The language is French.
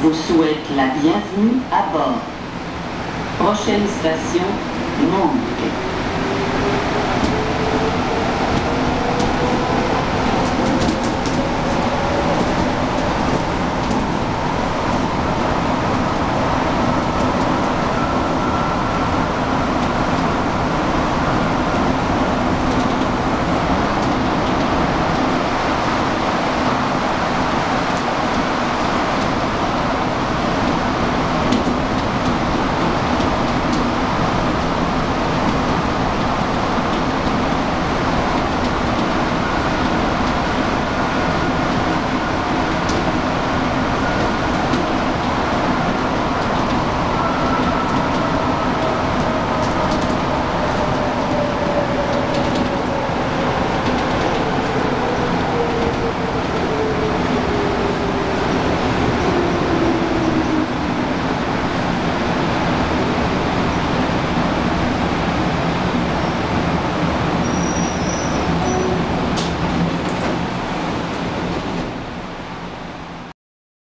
Vous souhaite la bienvenue à bord. Prochaine station, Monde.